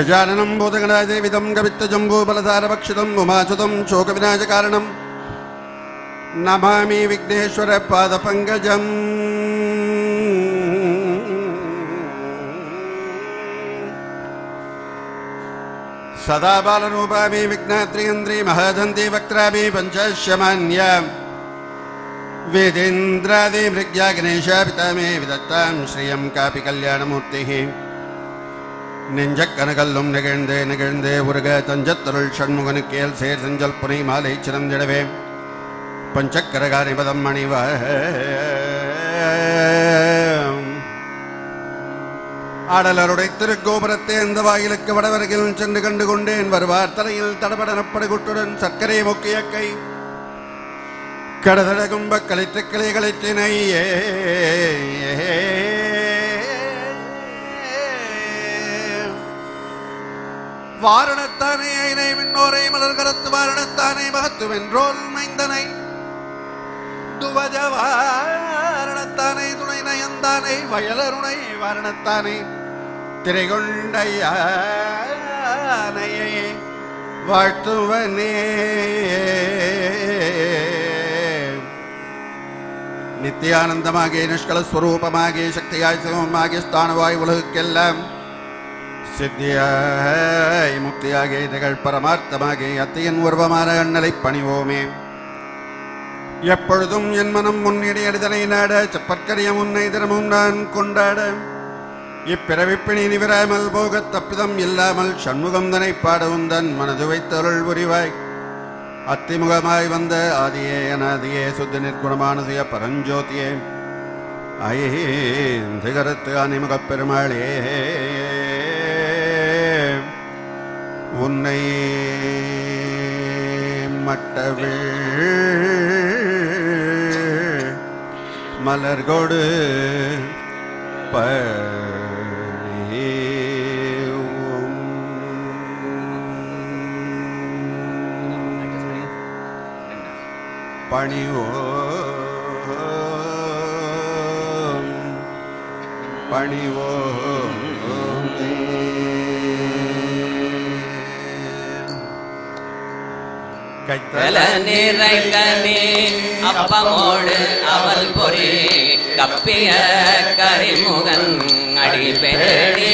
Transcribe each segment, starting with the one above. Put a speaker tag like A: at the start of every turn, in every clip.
A: गजाननं बोधगणादेविदं कवित्तजम्बूबलसारभक्षितम् उमासुतं शोकविनाशकारणं। नमामि विघ्नेश्वरपादपङ्कजम् सदा बालरूपामि विघ्नात्रियन्द्री महदन्ति वक्त्रामि पञ्चश्यमान्य। वेदेन्द्रादिमृग्या गणेशा पिता मे विदत्तां श्रियं कापि कल्याणमूर्तिः நெஞ்ச கனகல்லும் நிகழ்ந்தே நிகழ்ந்தே உருக தஞ்சத்தருள் கேள் சேர் செஞ்சல் புனை மாலை சிறந்திடவே. பஞ்சக்கரகாரி பதம் அணிவ ஆடலருடைய திருக்கோபுரத்தை இந்த வாயிலுக்கு வடவருகில் சென்று கண்டு கொண்டேன். வருவார் தலையில் தடபடனப்படுகுட்டுடன் சர்க்கரை முக்கிய கை. கடதட கும்ப கழித்து வாரணத்தானே ஐனை விண்ணோரை மலர்கரத்து வாரணத்தானே மகத்துவென்றோல் மைந்தனை. துவஜ வாரணத்தானே துணை நயந்தானே வயலருணை வாரணத்தானே. திரைகொண்டையானையே வாழ்த்துவனே. நித்தியானந்தமாகிய நிஷ்கலஸ்வரூபமாகிய சக்தியாய் சிவமாகிய ஸ்தானவாய் உலகுக்கெல்லாம் சித்தியாய் முக்தியாகிய திகழ் பரமார்த்தமாகிய அத்தையின் உருவமான அண்ணலை பணிவோமே. எப்பொழுதும் என் மனம் முன்னிடி அடிதலை நாட செப்பற்கரிய முன்னை தினமும் நான் கொண்டாட. இப்பிறவிப்பிணி நிவிராமல் போக தப்பிதம் இல்லாமல் சண்முகம் தனை பாடவும் தன் மனது வைத்தருள் புரிவாய். அத்திமுகமாய் வந்த ஆதியே அனாதியே சுத்த நிற்குணமான சுய பரஞ்சோதியே. ஐந்து அணிமுகப் பெருமாளே. உன்னை மட்டவே மலர்கொடு பணிவோ பணிவோ
B: கல நிறைந்தனே அப்பமோடு அவள் பொறி கப்பிய கரிமுகன் அடிபெறடி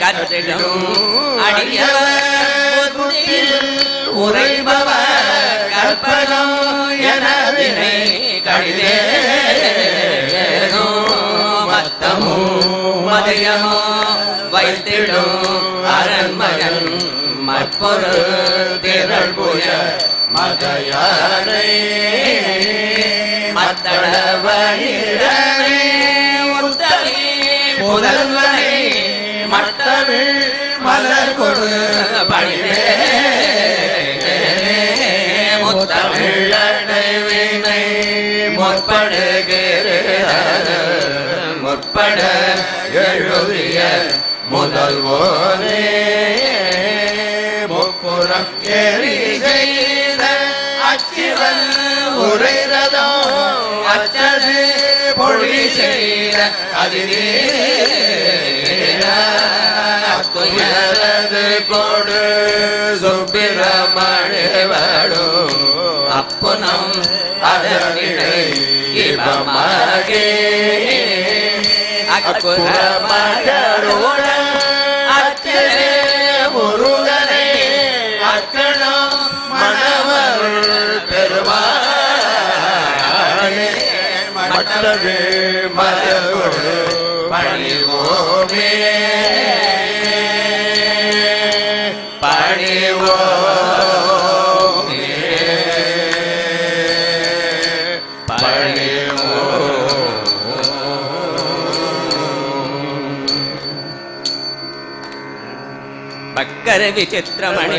B: கற்றிடும் அடியவர் புத்தியில் உரைபவர் கற்பகம் எனவினை கடிதே மத்தமோ மதியமோ வைத்திடும் அரண்மகன் பொரு திரள்புய மதையனை. மத்தளவனிடனே உத்தலி முதல்வனை மட்டமிழ் மலர் கொடு பணிவே முத்தமிழனை முற்படுகிறது முற்பட எழுதிய முதல்வோனே. முப்புறம் செய்த அச்சிவன் உரைரதோ அச்சது பொழி செய்த அதிரே கொடு சுப்பிரமணிவடோ அப்புனம் அதனிடை இவமாகே அக்குரமகளோட மலவே மலரோடு பணிவோமே. பணிவோமே.
C: பக்கர விசித்திரமணி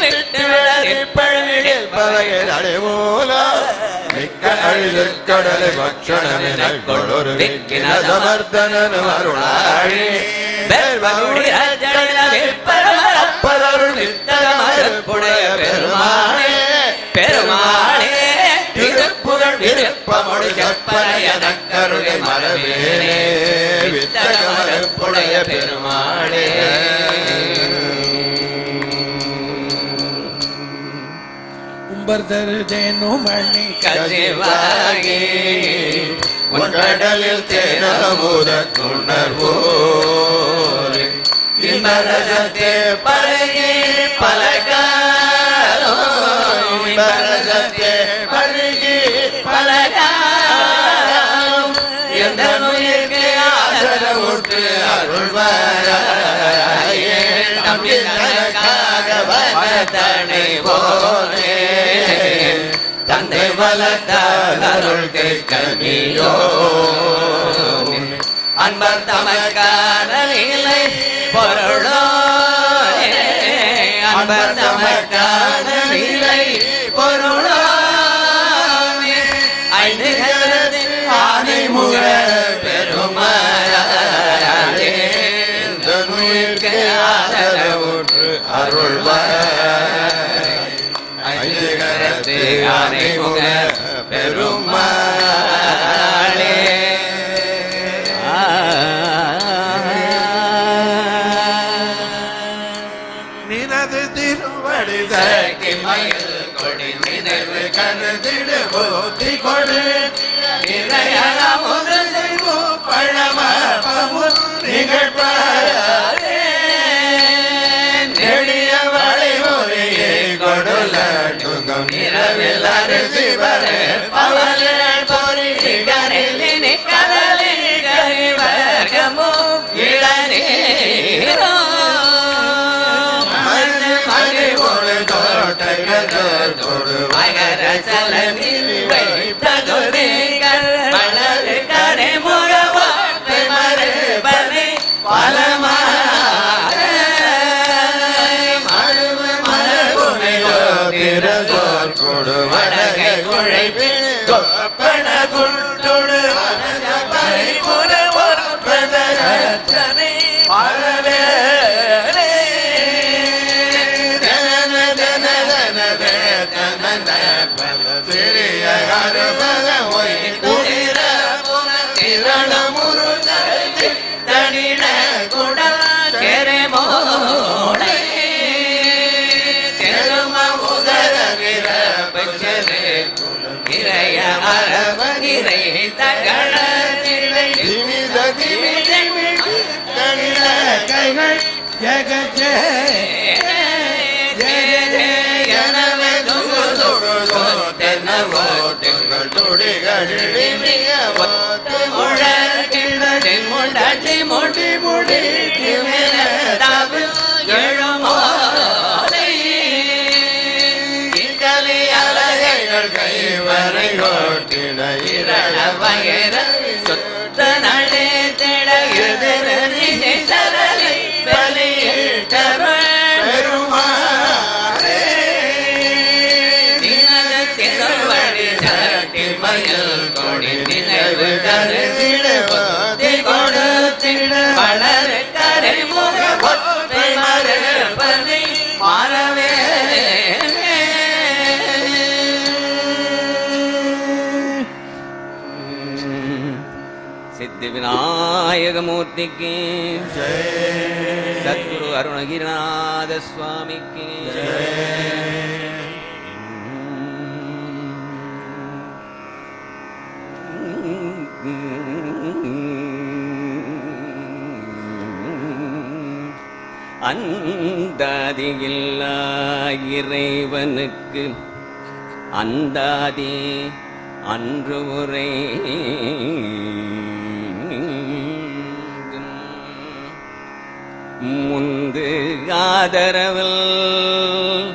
C: விட்டு விடல்
B: பகையில் மிக்க பக்ஷணமெனக் விக்கின சமர்த்தனன் அருளாழி
C: பெருமகுடி திருப்புகழ் விருப்பமொழி வித்தகமரப்புடைய பெருமாளே
D: உம்பர்தரு தேனுமணி
C: கதிவாகி
B: உன் கடலில் தேனமுத துணர்வோரே
C: இன்பரசத்தே பருகி பலகாலோ இன்பரசத்தே பருகி பலகாலோ எந்த ஆதரவுற்று நம்பி தந்தை வளர்த்தால் அருள் கேட்கமியோ அன்பர் தமக்கான நிலை பொருளோ அன்பர் தமக்கான நிலை பொருளோ ஐந்து ஆனை முக பெருமாளே.
B: இந்த கரத்து ஆனை முக பெருமாளே. நினது திருவடி
C: சரக்கு மயில் கொடி நினைவு
B: கருதிடு போத்தி கொடு.
C: நிறையக முதல்
B: பழமப்பமும் நிகழ்ப்பாரே
C: திரை
B: திமித திமித
C: கணித கைகள்
D: ஜெகஜே
C: எனவே துங்கு தொடு தென்னவோட்டுங்கள்
B: துடிகளில்
C: விநாயகமூர்த்திக்கு. சத்குரு அருணகிரிநாத சுவாமிக்கு. அந்தாதியில்லா இறைவனுக்கு அந்தாதி அன்று உரை. முந்து ஆதரவில்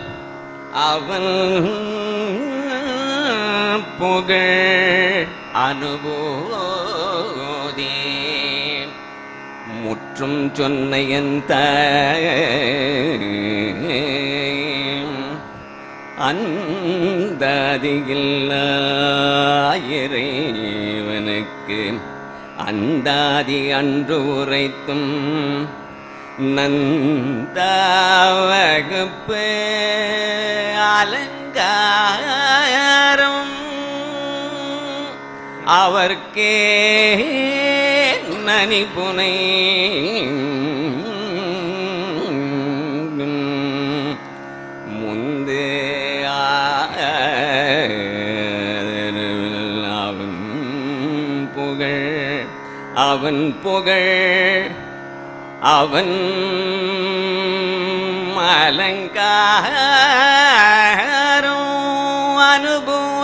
C: அவன் புகழ் அனுபோதே. முற்றும் சொன்ன என் அந்தாதியில்லாயிரைவனுக்கு அந்தாதி அன்று உரைத்தும் நந்தாவகுப்பு அலங்காரம். அவர்க்கே நனி முந்து அவன் புகழ். அவன் புகழ் लङ्का अनुभू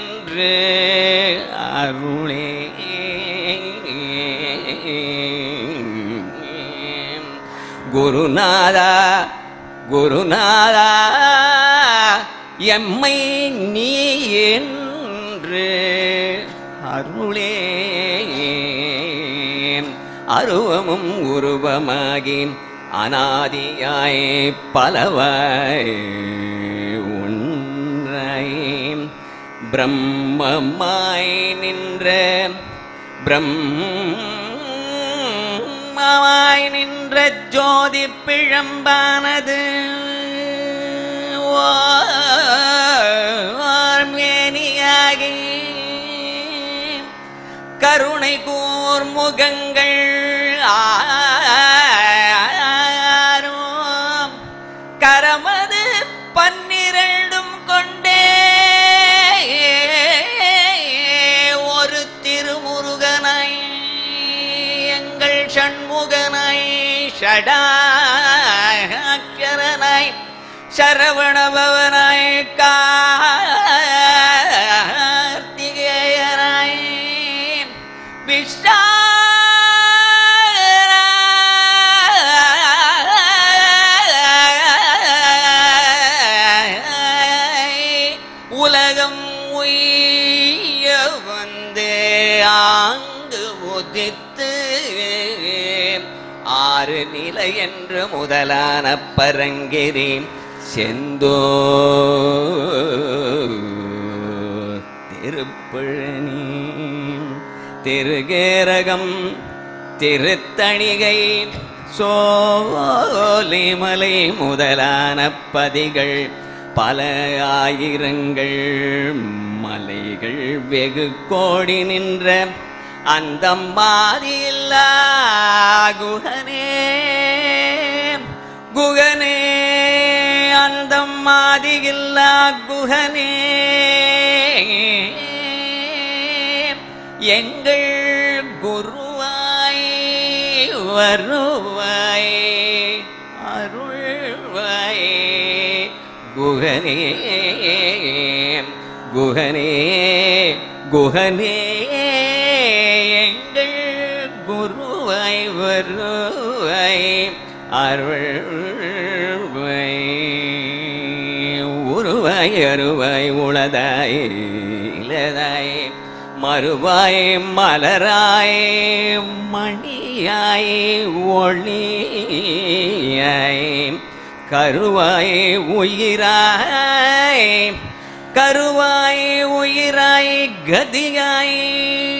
C: என்று அருளே. குருநாதா குருநாதா எம்மை நீ என்று அருளே அருவமும் உருவமாகி அனாதியாய் பலவாய் ஒன்றாய் பிரம்மமாய் நின்ற பிரம்மமாய் நின்ற ஜோதி பிழம்பானது. ஓர்மேனியாகி கருணை கூர் முகங்கள் ஆ கரமது பன்னிரண்டும் கொண்டே. ஒரு திருமுருகனை எங்கள் சண்முகனாய் ஷடாக்கரனாய் சரவணபவனாய் கா என்று முதலான பரங்கிரி செந்தோ திருப்பழனி திருகேரகம் திருத்தணிகை சோலிமலை முதலான பதிகள் பல ஆயிரங்கள் மலைகள் வெகு கோடி நின்ற அந்த மாதில்லா குகனே. குகனே அந்த மாதில்லா குகனே. எங்கள் குருவாய் வருவாய் அருள்வாய். குகனே குகனே குகனே. எங்கள் குருவாய் வருவாய் அருள்வை உருவாய் அருவாய் உளதாய் இலதாய் மறுவாய் மலராய் மணியாய் ஒளியாய். கருவாய் உயிராய். கருவாய் உயிராய் கதியாய்.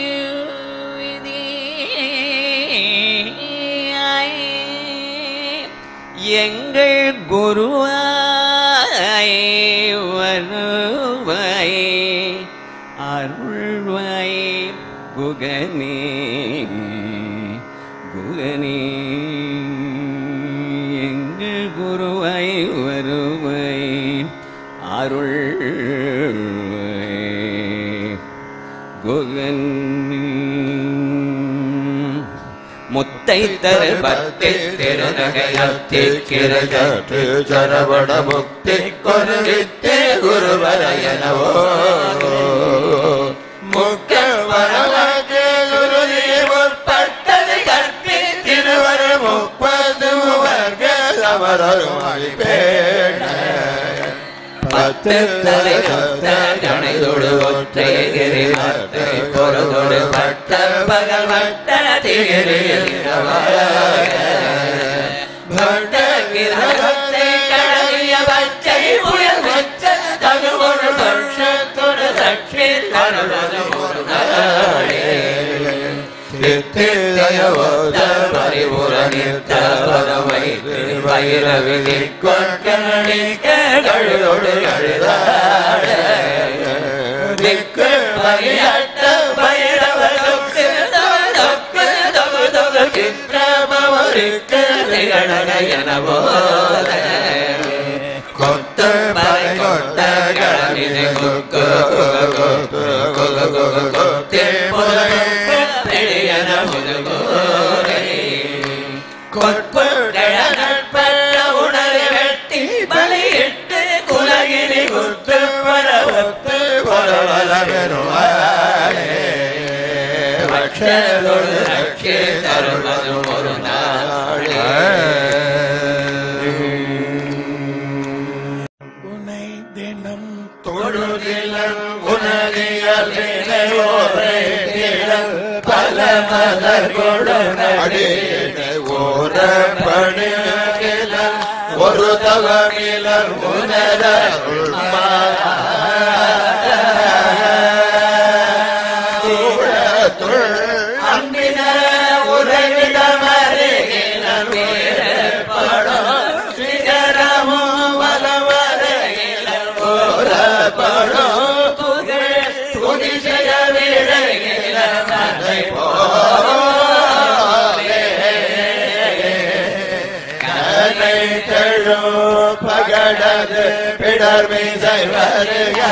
C: எங்கள் குருவாய் வருவாய் அருள்வாய் குகனே குகனே எங்கள் குருவாய் வருவாய் அருள் குகன் முத்தை தரு பத்தி திருநகையத்திருக்கிறது
B: சரவண முக்தி கொருவித்தே குருவரையனவோ முக்க வரவாக்கே குருதி முற்பட்டது கற்பி திருவர முப்பது வர்க்க சமரரும் அழிப்பேன பத்து தலை
C: தனை தொடு ஒற்றை கிரி மத்தை பொருதொடு பட்ட பகல் வட்ட திகிரியில் பட்ட கிரகத்தை கடலிய பச்சை புயல் வச்ச தகுவொரு பட்சத்தொடு தட்சி தருவது பரிபுர நித்த பரவை பைரவி கொட்கணி கழுதொடு கழுதாட திக்கு பரியாட்ட பைரவருக்கு தவதற்கு கொத்த கொட்ட ரட்சதொடு ரட்சி தருவது ஒரு நாளே.
D: உனை தினம்
B: தொழுதிலன் உனதியல் நினைவோரை திலன் பல மலர் கொடுநடினை ஓர ஒரு அன்பின தழோ பகடது பிடர்மை செய்வருகே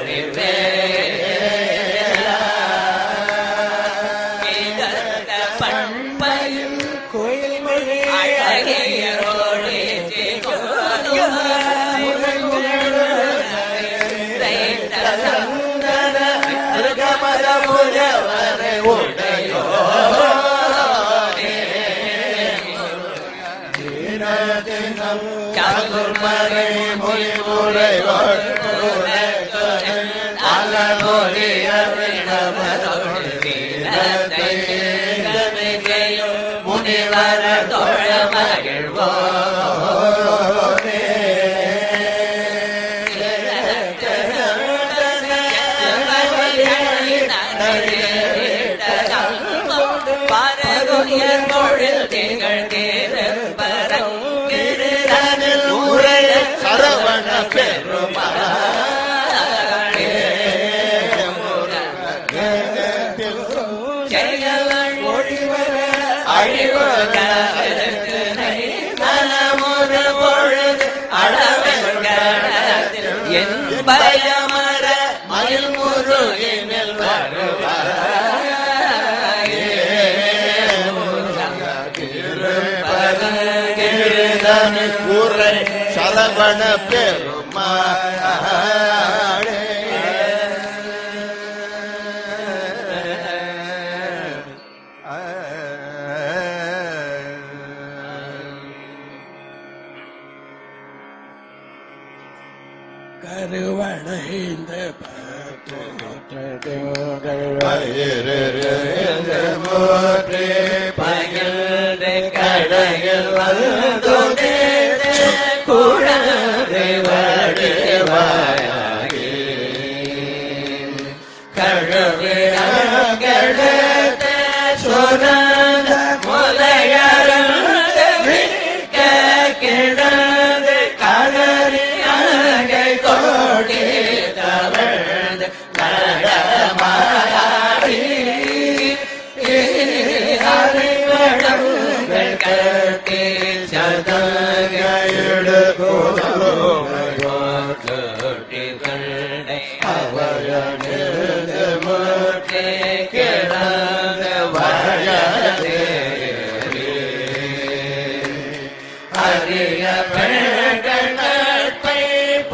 B: சதுர்மறை மொழிமுறை
C: முனிவர தோழ மகிழ்வோ பயமர மயில் முருகினில்
B: கூரை சரவண
C: பெரு Namah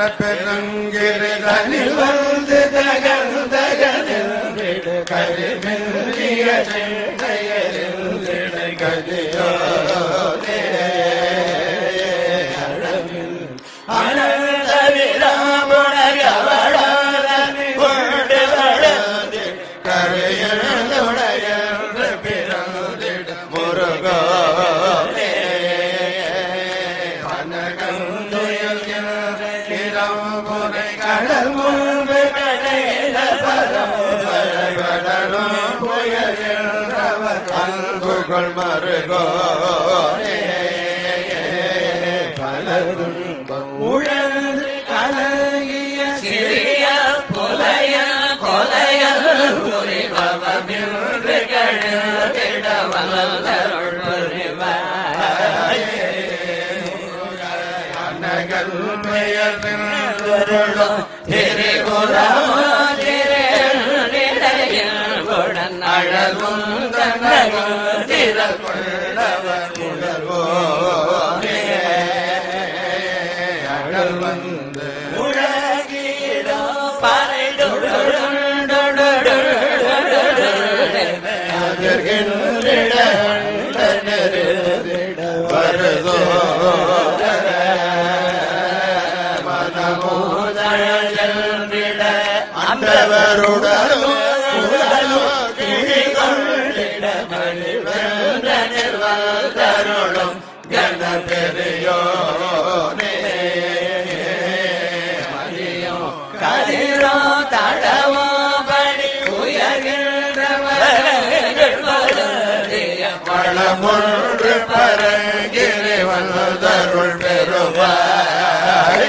A: கனகந்திரள்கின்ற பெருங்கிரிதனில்
D: வந்து தகந்தகனில் விடு கருமெல்லிய செங்கையரில் விடு கொண்டு வளர்ந்து அன்புகள் மருகோனே பலருன்பம் உழந்து கலகிய
C: சிறிய புலைய கொலைய புரிபவமின்று கழுவிட வளர்ந்தருள் புரிவாய்
D: பெயர்
C: திரிபுரமோ வீரவன்
D: உணர்வோமே அடல் வந்து
C: உலகிடோ வருதோ
B: மனமோதழல்
C: நலமுன்று பரங்கிரி வந்தருள் பெருவாரே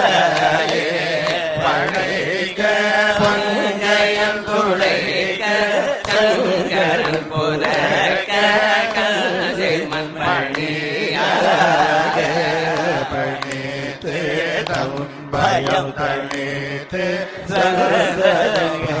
B: கற்புர கதிமன் மணி பணி
C: தே தவுன் பயம் தனி தே சகதங்க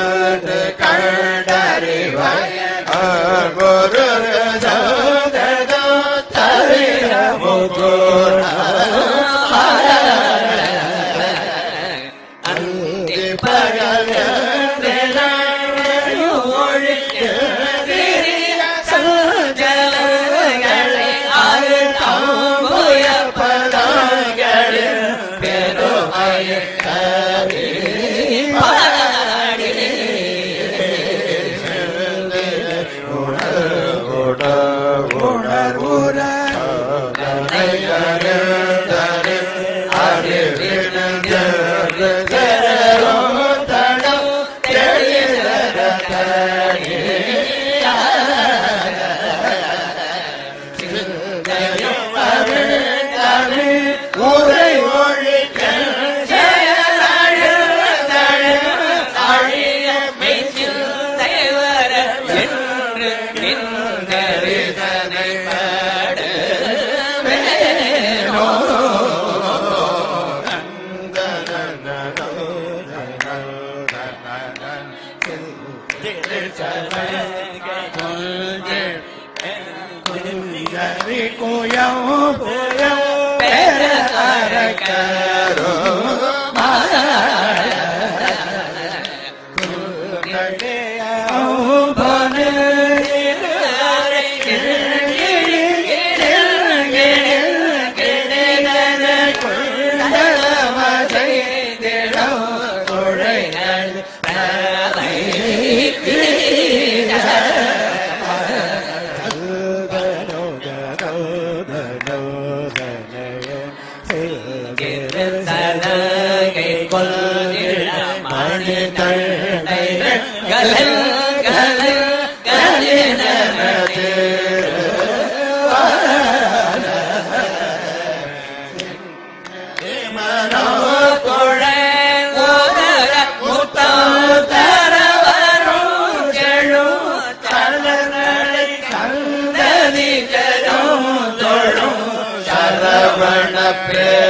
C: சரவண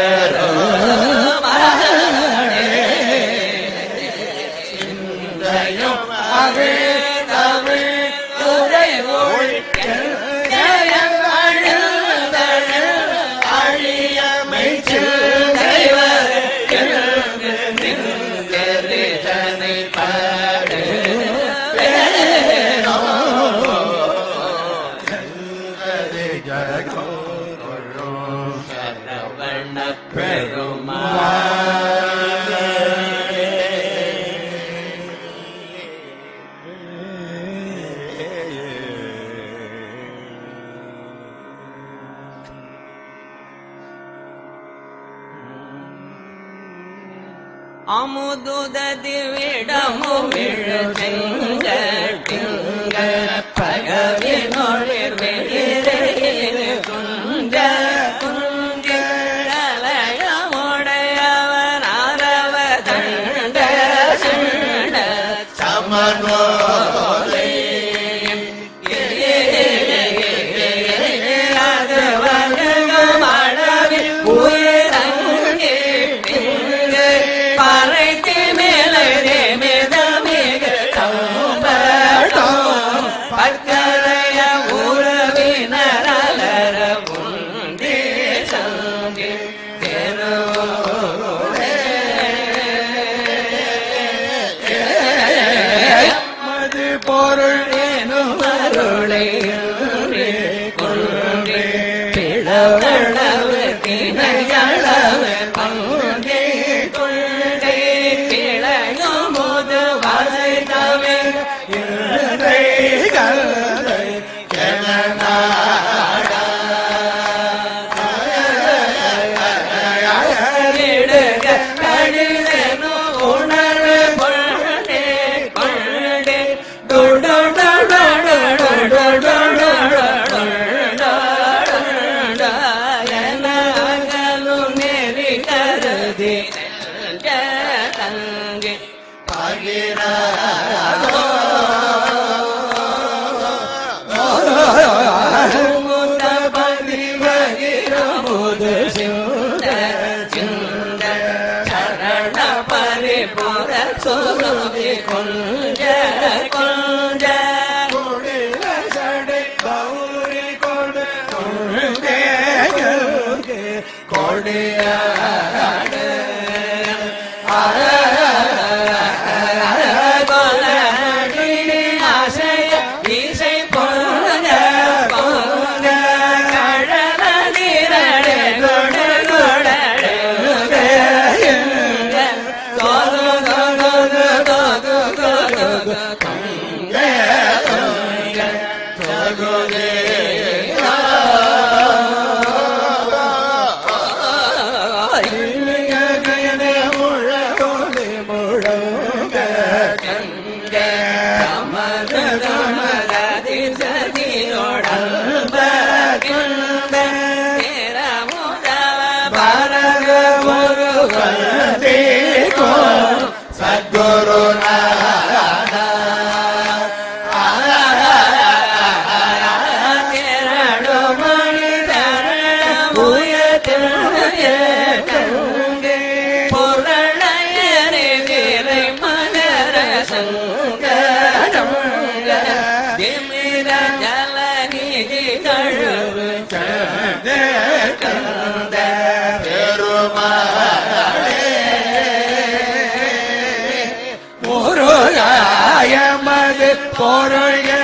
D: பொருள்கள்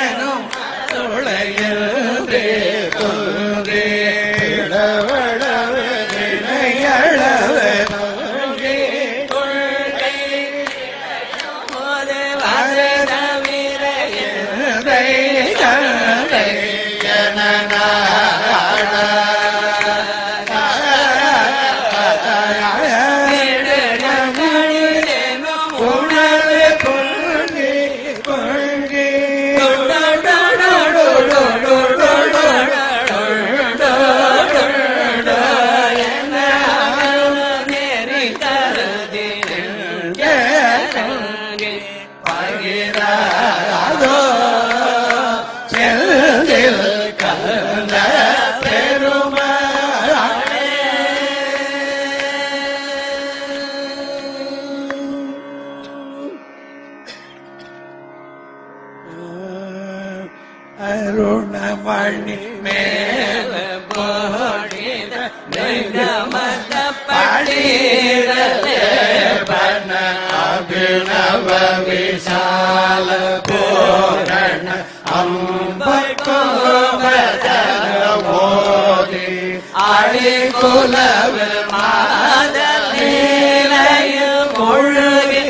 D: குலவில்
C: மாத நிலையில் கொழுவி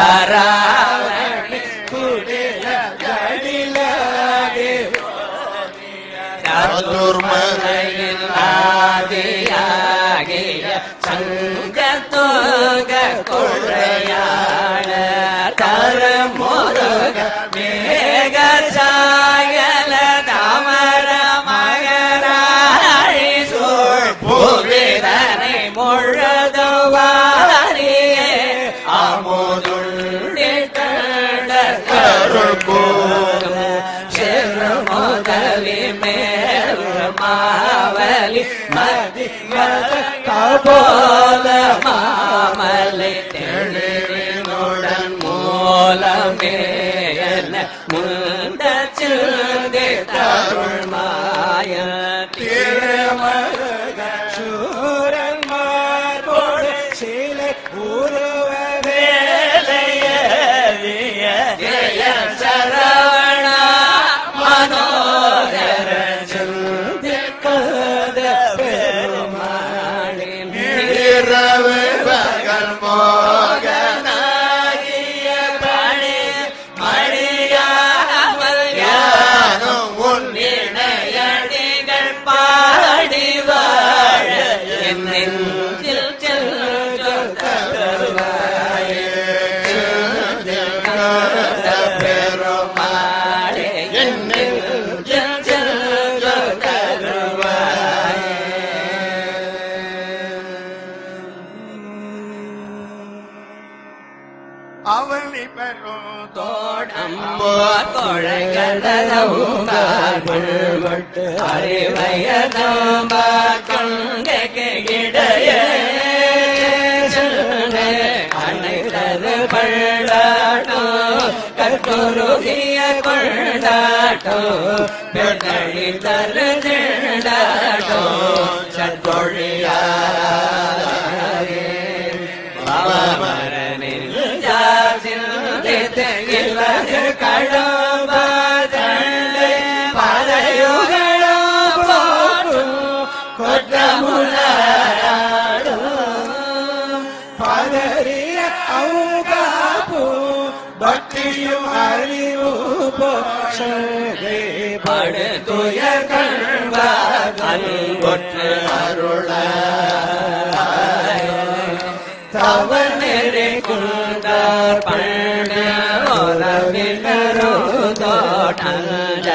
C: हरा പോലും ശരണമകവിമേമാവലി മതി കപോല മാമലി. തെളിവിനുടൻ
D: മൂലമേയല മുണ്ട
C: ചിന്തി തരുമായന போர் தொழகடலவுட்டு அறிவையதம்படையே அனைத்தது பள்ளோ கட்டுருகிய கொண்டாட்டோ பெண்ணழி தரு திண்டாட்டோ அன்பொற்று அருள. தவநெறி குந்தார் பண்ட தனி தோட்டங்க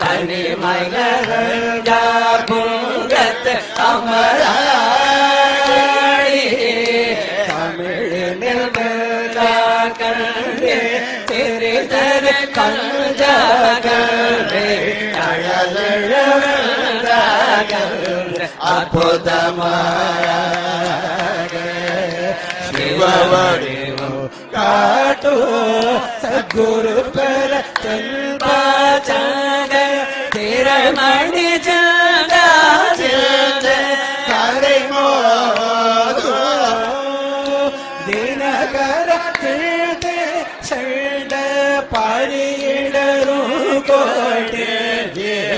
C: தனிமலர் புங்கத்து அமராடி தமிழினில் கண்டே திரிதரு கஞ்சாகே அற்புதமாக சிவவடிவம் காட்டு சத்குரு பெற செல்பாச்சாக திரமணி சந்தா சிந்த கரை தினகர திழ்தே கோட்டே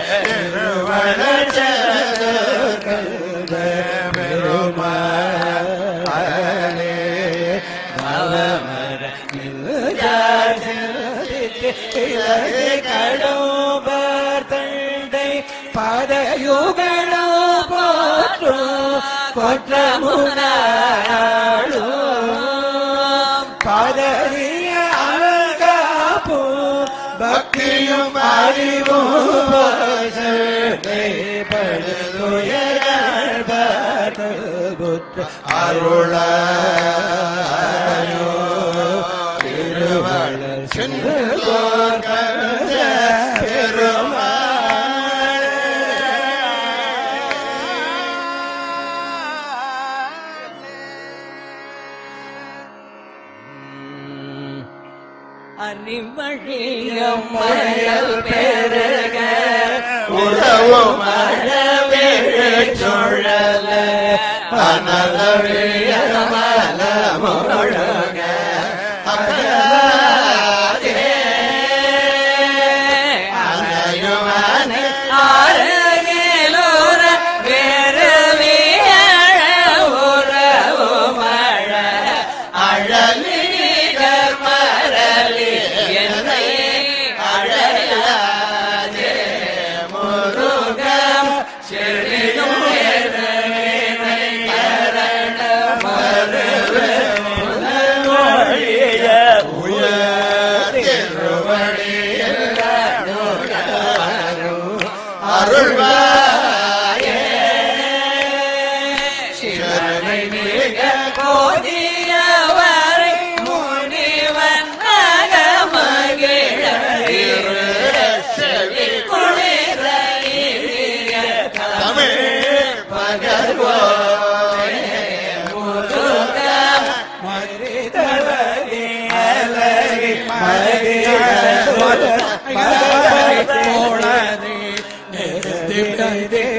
C: பெருமாளே கொற்றமுனாளோ பதறிய அங்காப்போ பக்தியும் அறிவும் அருளாயோ திருவள்ளர் சென்று அறிவழியம் மயல் பெருக
D: உறவு
C: மழவே சுழல
D: அனதழிய
C: மல முழக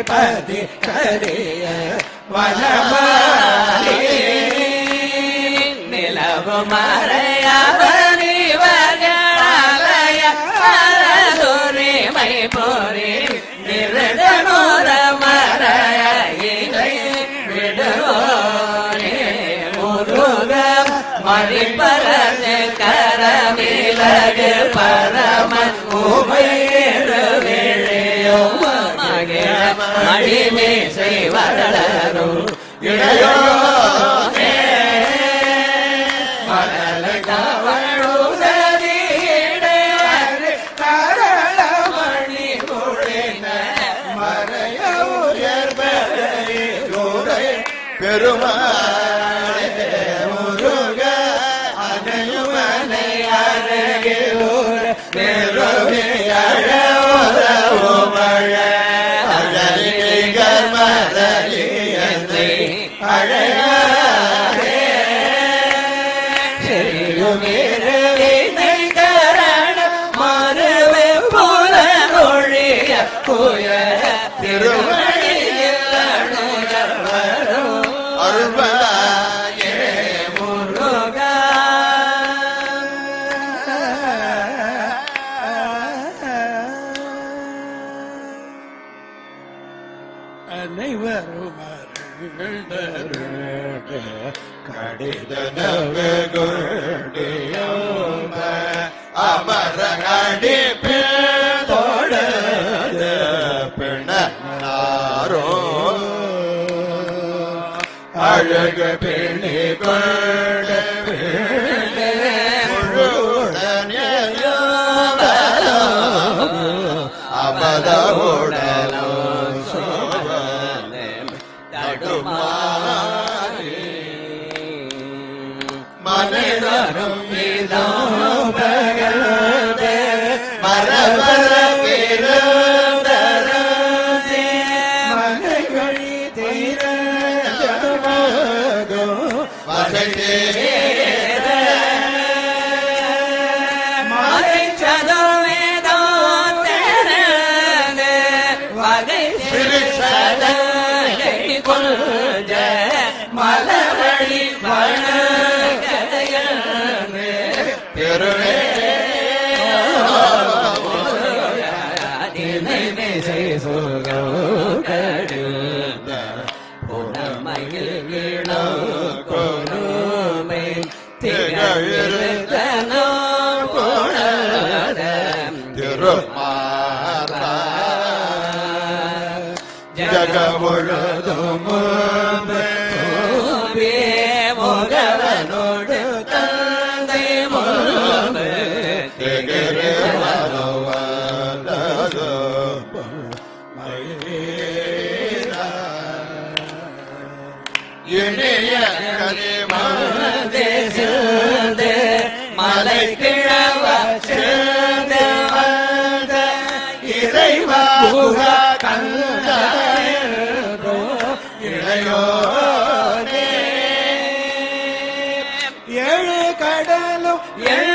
C: பதி கரிய வனமாலி நிலவு மறையவனி வர்களாலய அரதுரிமை போரி நிருடனோர மறைய இலை விடுவோனே முருகம் மணிப்பரது கரமிலகு பரமன் உமையேறு விழியோ மகிழ மணிமே செய்வளரும் இளையோ மடலை தவழுதறியிடே கரளமணி பொழின
D: பெருமாளே முருக அனையுமனை அருகிலூர் பெருமே அழவுறவு
C: burn Abada Hoda தொகுக கந்த
D: இளையோனே
C: ஏழு கடலும்
D: ஏழு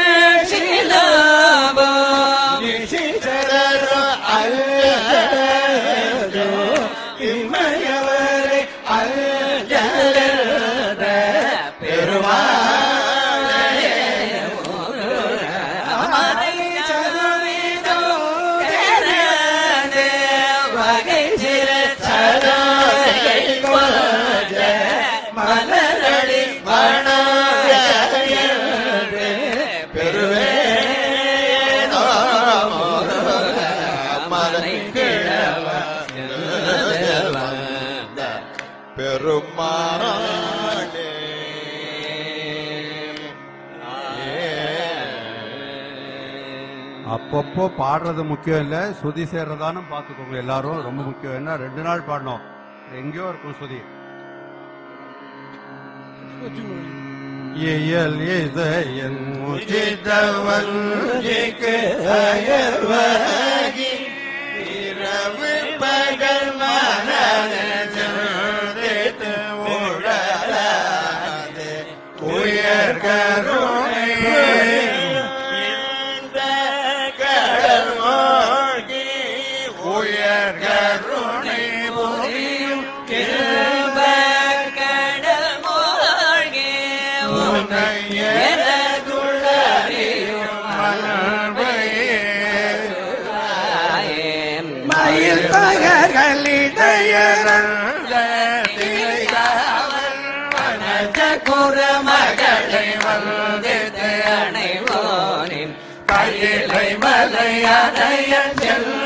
A: அப்பப்போ பாடுறது முக்கியம் இல்லை சுதி சேர்றதானு பார்த்துக்கோங்க எல்லாரும். ரொம்ப முக்கியம். என்ன ரெண்டு நாள் பாடணும். எங்கேயோ இருக்கும் சுதி. இயல் இதயன்
D: உச்சிதவன் அயர்வகி இரவு பகல் மனது உயர்
C: கரு தந்தையாரையன் செல்ல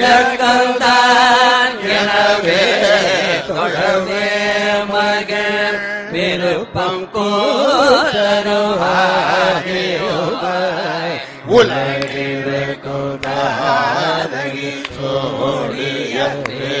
C: இழக்கந்தான் எனவே தொழவே மகள் விருப்பம் கோருவாய் உலகிற்கு சோழியத்தே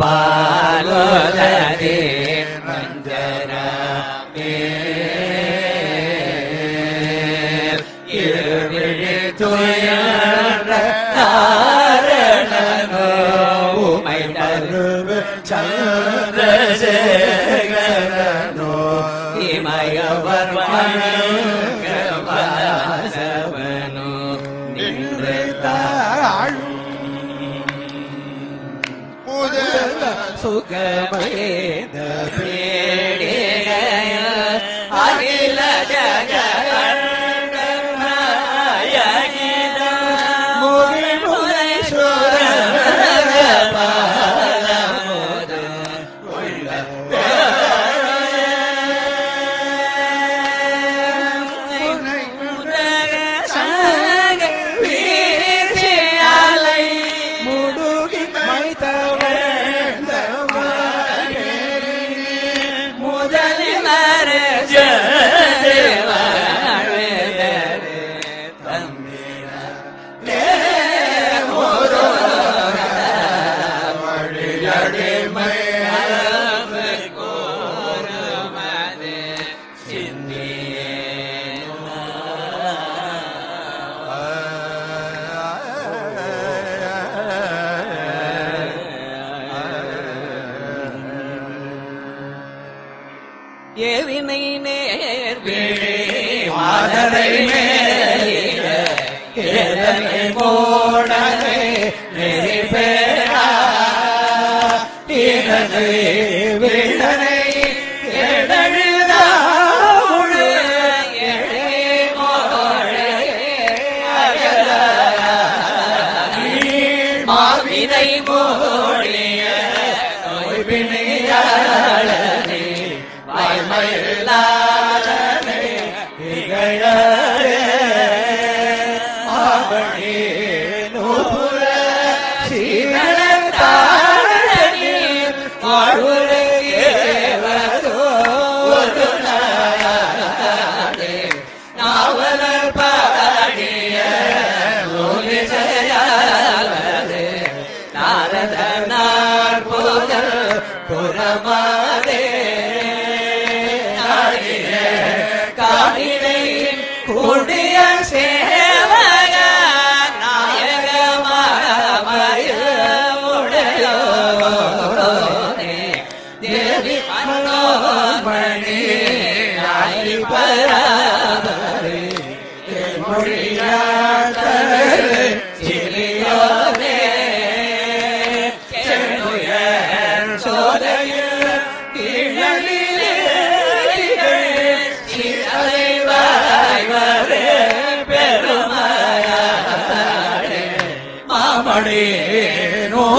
C: पार्वती। लोकमये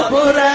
C: Sabor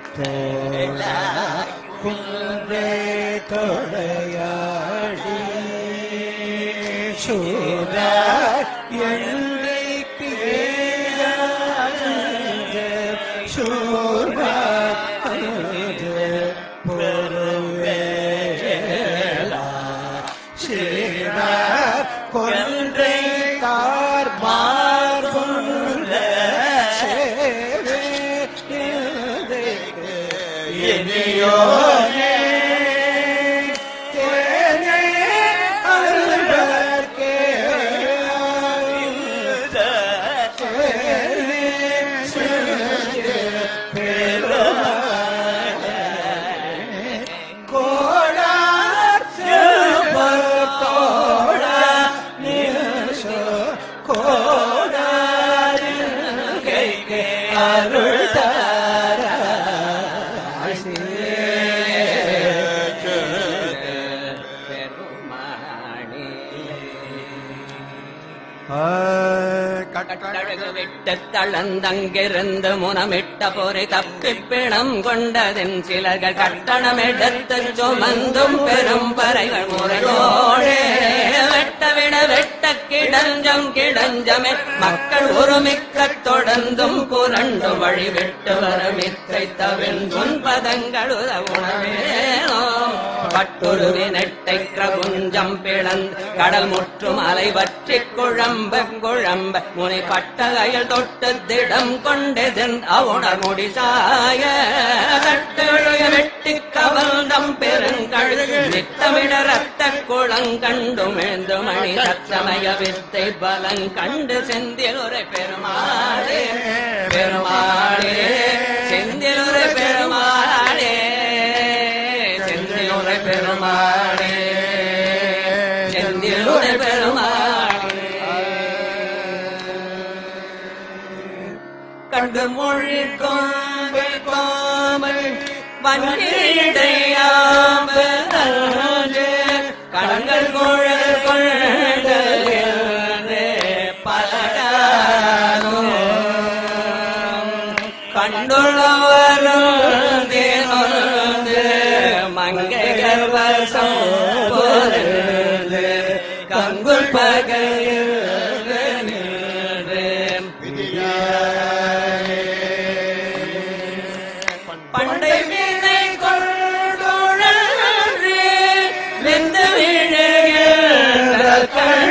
C: حتى يكون விட்டு தளந்தங்கிருந்து முனமிட்ட பொறி தப்பி பிணம் கொண்டதின் சிலர்கள் கட்டணம் எடுத்து சுமந்தும் பெரும் பறைகள் முறையோடே. வெட்டவிட வெட்ட கிடஞ்சம் கிடஞ்சமே. மக்கள் ஒருமிக்க தொடர்ந்தும் புரண்டு வழி விட்டு வரமித்தை தவிர்ந்தும் பதங்கள் உணவேனோ பட்டுருவி நெட்டை கிரகுஞ்சம் பிளந்து கடல் முற்றும் அலை பற்றி குழம்ப குழம்ப. முனை பட்ட பட்டகையில் தொட்டு திடம் கொண்டதன் அவுணர் முடிசாய வெட்டி கவல்தம் பெருங்கழுகு. நித்தமிட ரத்த குளங்கண்டு மேந்து மணி சத்தமய வித்தை பலங்கண்டு செந்தில் ஒரு பெருமாளே பெருமாளே. படு மொழி கொம்பை கோமல் வன்னிடையாமல் கடங்கள் குழல் கொண்ட பலனோ கண்டுள்ளவரும் தேனொன்று மங்கைகள் கங்குள் பகையில்
D: Let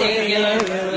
C: Yeah.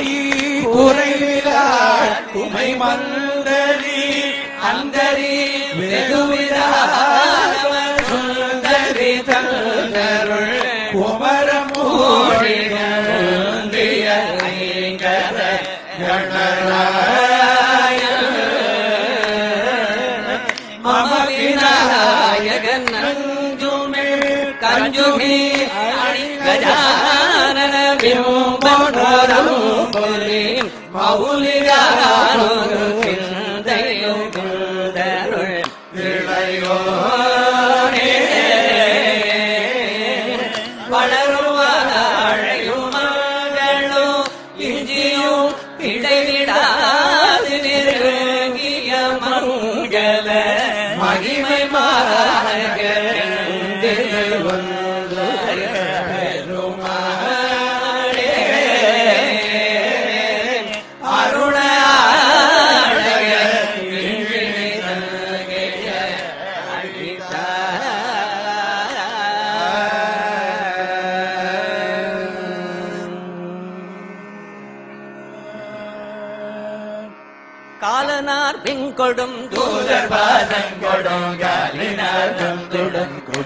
D: மாயி குறைவிலா உமை மந்தரி
C: அந்தரி வெகுவிலா சுந்தரி தந்தருள்
D: குமரமோழிய ஐங்கர கணராய
C: மம விநாயகன் நஞ்சுமே கஞ்சுமே அணி கஜா ಲಿಂ ಪೌನರಂ
D: ಪುಲಿ ಮೌಲಿಗಾರ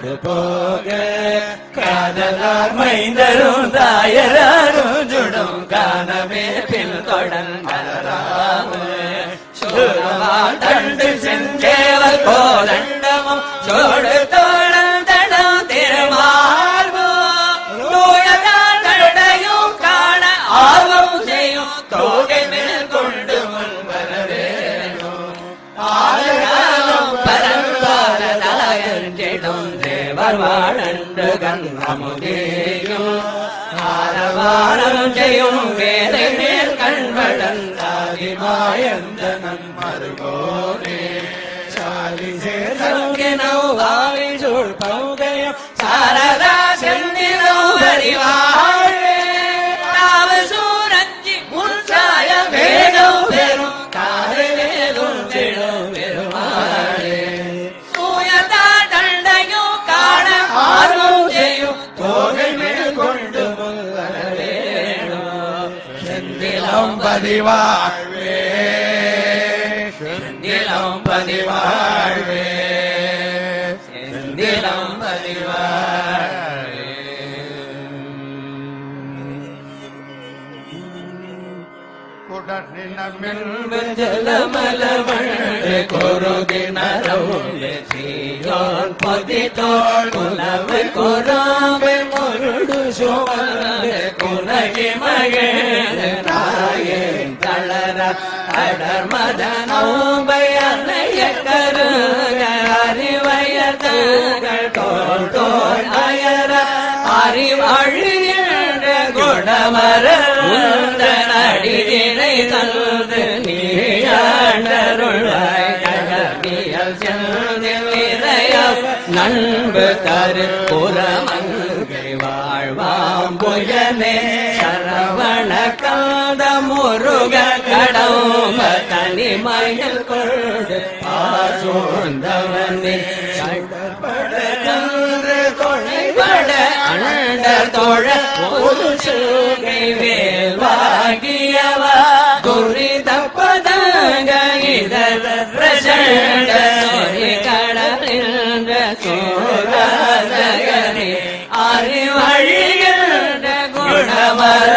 D: துடன் போக. காதலார் மைந்தரும் தாயராரும் ஜுடும் காணமே பின்
C: தொடர்ந்து தண்டு செஞ்சேவல் கோதண்டமும் தேவர் கண்ணமுதேயும் ஆரவாரம் செய்யும் வேலை மேல் கண் வளர்ந்தாதி
D: சாலி
C: சங்கினோ
D: பதிவாழ்வே
C: செந்திலம் பதிவாழ்வே ஜலமலவழு கொருகினரோன் பொதித்தோள் குலவு கொராமை முருடு சோழ குனகி மகேழ நாயேன் தளர அன்னைய அயர குணமர நடிகினை தந்து நீயாண்டருளாய் ஜகமியல் நண்பு தரு புறமங்கை வாழ்வாம் புயனே சரவண காத முருக கடவும தனிமயில் கொண்டு பாசோந்தவனே சடப்பட அண்ட தோழ ஒரு சுகை வேல்வாகியவா? குறி பதங்க இதர பிரசண்ட சொரி கடலில் சோராதகரே அறிவழிகள் குணமர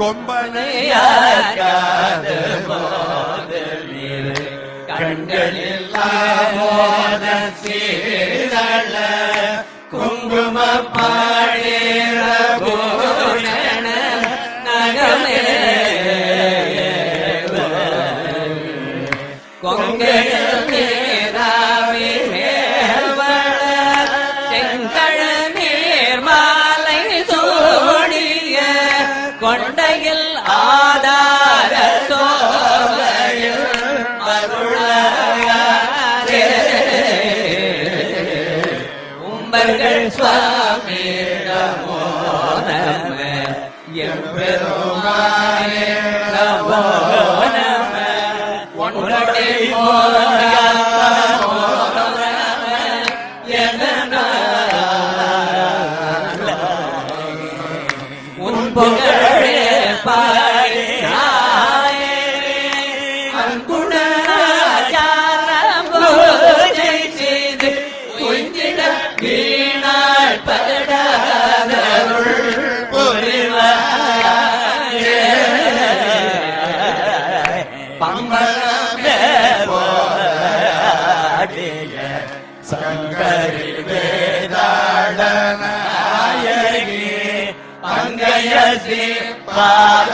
C: கொம்பனையாக்காத போதலில் கண்களில் போத சீரள குங்கும பாடே உம்பர்கள் சுவாமி நமோ நம எம்பெருமானே நமோ நம ஒன்றடை
D: पार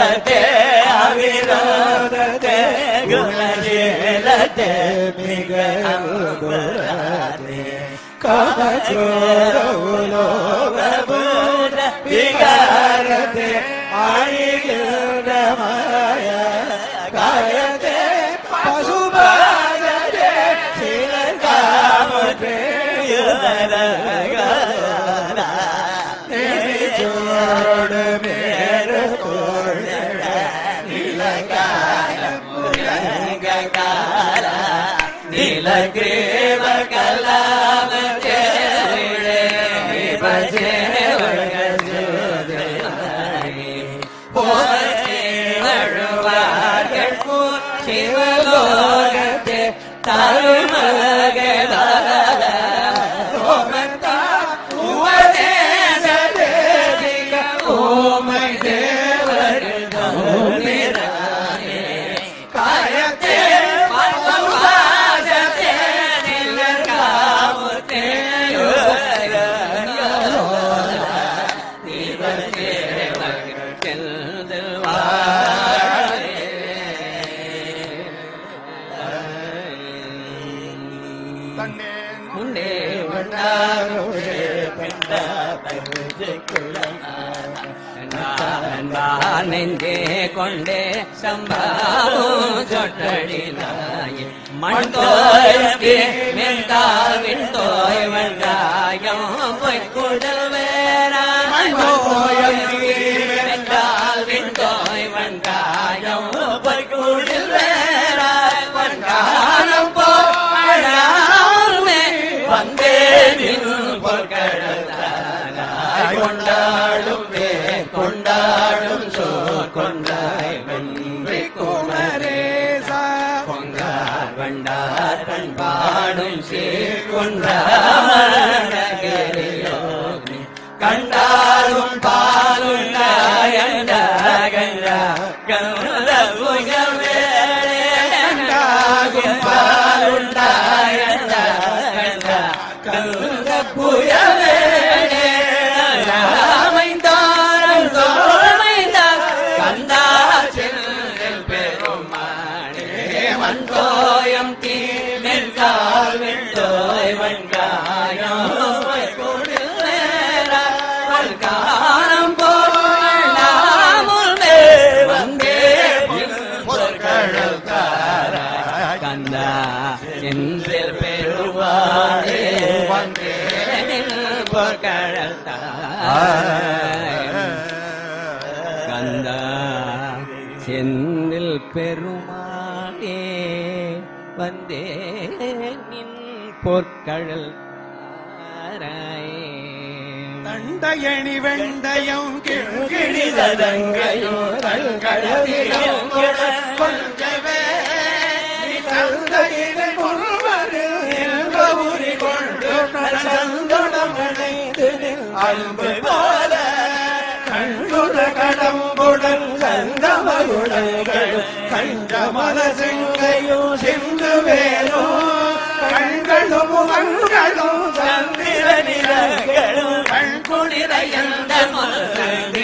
D: ಗುಣಶೀಲತೆ ಅವಿರೋಧತೆ ಗುಣಶೀಲತೆ ಮಿಗರುಗುರತೆ ಕಮಚೋರವುಲೋಗಬೂರ ವಿಕಾರತೆ ಆಯಿಗಿರಮಾಯ ಗಾಯತೆ ಪಶುಭಾಗತೆ ಶೀಲಕಾಮತೆ ಯುಧರ ಗರ ಚೋರಡ ಮೇ
C: நீலகிரேவ கலாம சேவிழே போவார்கள் சிவலோகத்தே கொண்டே சம்பாவும் சொட்டடினாய் மண் தோயி மென்றால் விண் தோய் வெங்காயம் பொய்க்குடல் வேறா மென்றால் விண் தோய் வெங்காயம் பொய்க்குடல் வேறா வெங்காயம் போழாமே வந்தே நின் பொற்கடத்தானாய் கொண்டாடும் கொண்டாடும் சோர் கொண்டாய் കണ്ടാലും പാലുണ്ടായ കണ്ട கந்தா செந்தில் பெருமானே வந்தே நின் பொற்கழல் தாராயே.
D: தண்டையணி வெண்டயம் கிழி
C: சதங்கையோ தங்கழவியம்
D: அன்பு போல கண்ணுட கடம்புடன் சந்தமகுடங்களும் கண்ட மனசெங்கையும் சிந்து வேலும் கண்களும் முகங்களும் சந்திர நிலங்களும்
C: குளிரையந்த மலர்ந்தியாவோ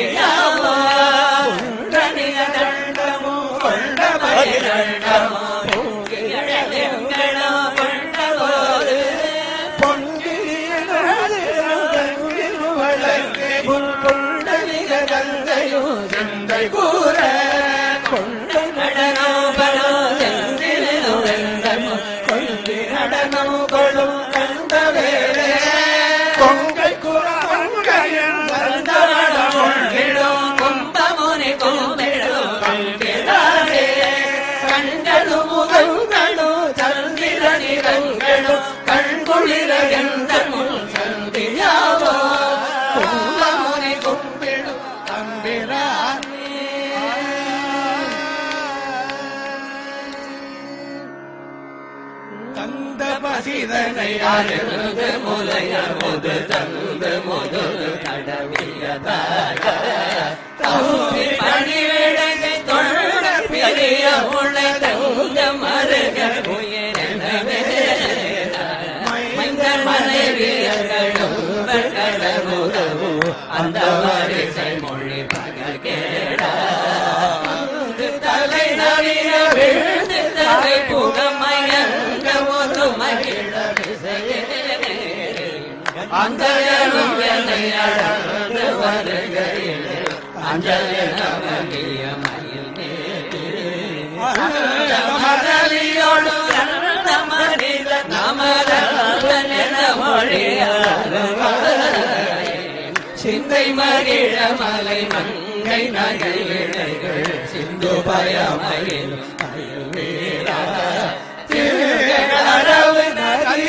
D: பசிதனை
C: அருது முலையமுது தந்து முதுகு கடவியதாக தௌரி பணிவிடகை பெரிய முளை அந்த என்னை வருகையில் அஞ்சல் மயில் மதலியோடு மனித சிந்தை மகிழ மலை மங்கை நகைகள் சிந்து பயமயில் அயல் வீரா திருக்கடவு நதி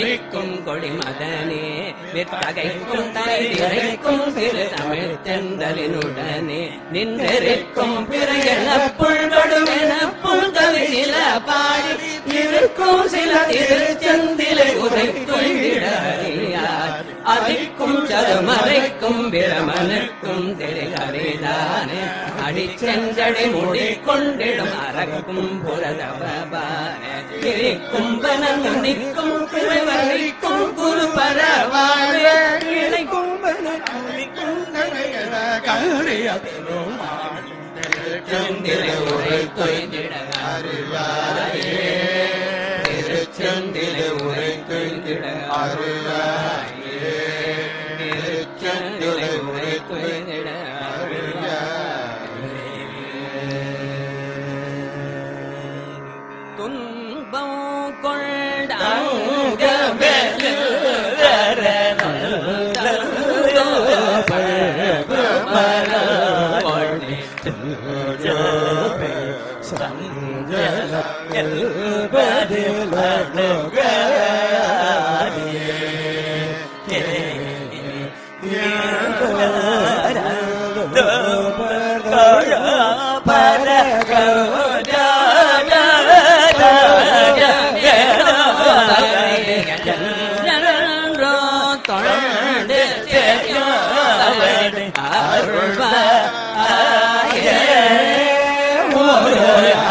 C: பரதவிக்கும் கொடிமதனே வித்தகைக்கும் தலை சிறு தமிழ் தெந்தலினுடனே நின்றிருக்கும் பிறையென புல்கொடுமென புல்கவி பாடி இருக்கும் சில திருச்செந்திலை உரைத்துள்ளிடார் அதிக்கும் சருமறைக்கும் பிரமனுக்கும் திரையறிதானே அடிச்செஞ்சடை மூடிக்கொண்டிடும் திரிக்கும் பனங்கும் நிற்கும் திருவரைக்கும் குரு பரவாழ இணைக்கும் செந்திலை உரை தொய்ந்திட திருச்செந்திலை உரை தொய்ந்திட அருளாயே. lửa
D: Yeah.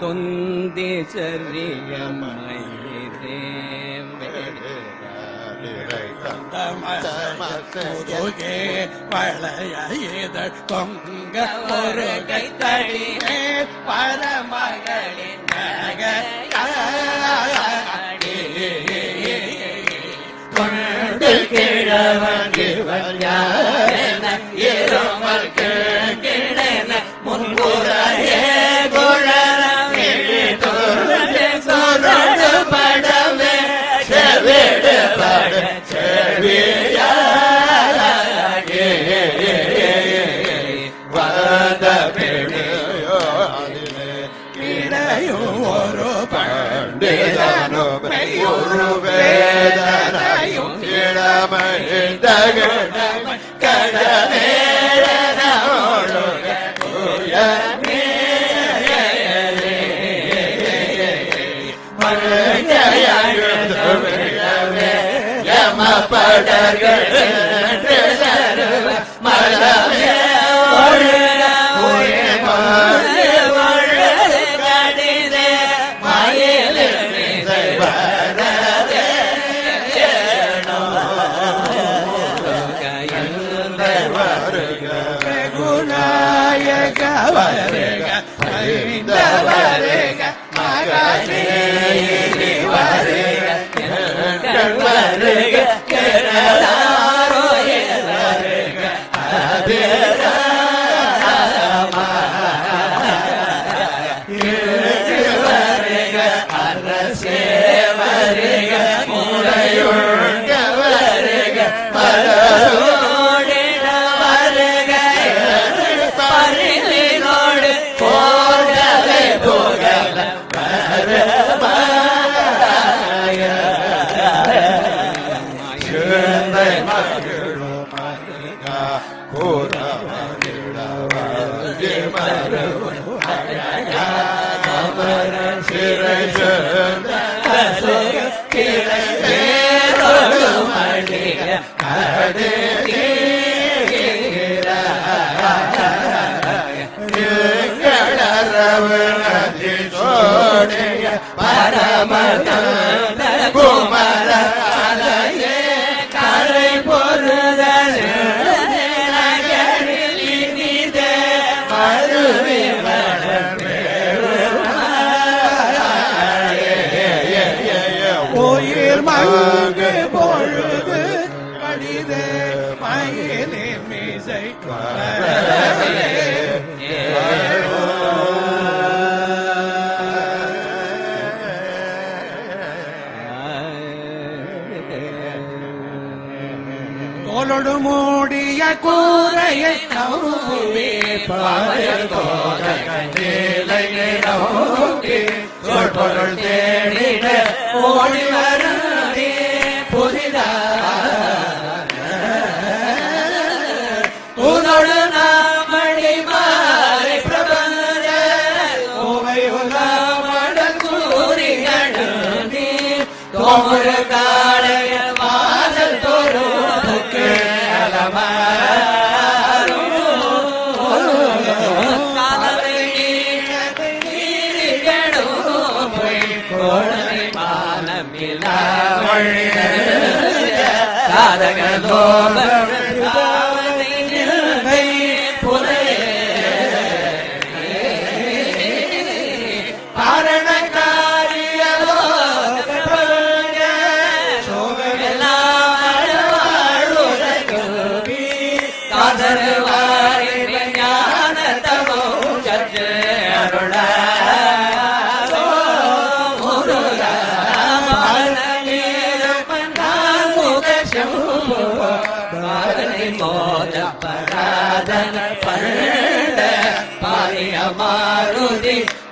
B: தொந்தி சரியமாய்
C: முருகே வளையதழ் தொங்க ஒரு கைத்தழியே பரமகளின் கொண்டு கிழவன் இவன் இருமல் முன்புறையே வேதனையும் இளமைந்தகடமை கடனேழோடு மலமே வருக பரமதம் கூரையை நவுவே பாயல் தோக கண்டேலையை நோக்கி சொற்பொருள் தேடிட ஓடி வருடே புதிதா உதொடு நாமடி மாலை பிரபந்த ஓவை உலாமடல் கூறி எழுதி ಸಾಧಕ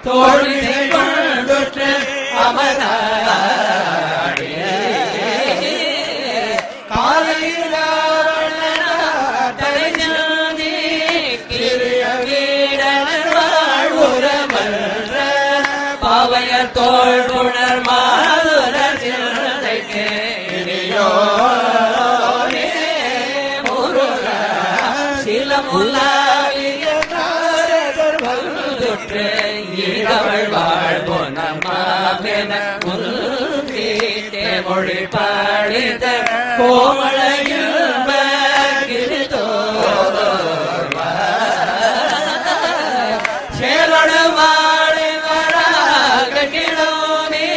C: தோழினை கொண்டுற்று அமர தோல் உணர் மாதுர சிந்தைக்கு இனியோ சிலமுல்லா பூனமான மொழி பாடித கோமளையில் சேலோடு மாடு வராக கிளோமே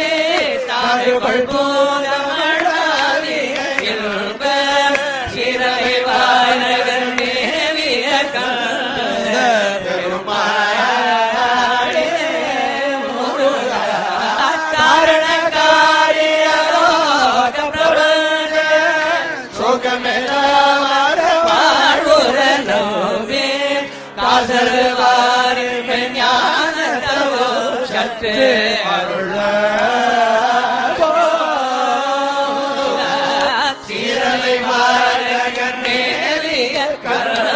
C: தாழ்போ பெற்று அருள சீரலை மாறகர் மேலிய கரண